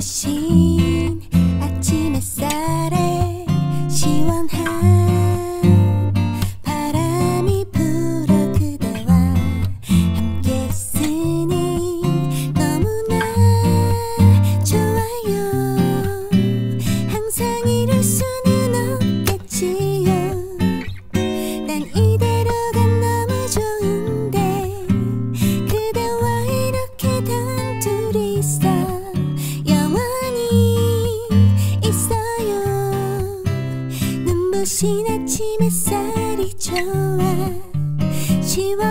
心。 혹시나 짐에 살이 좋아 시원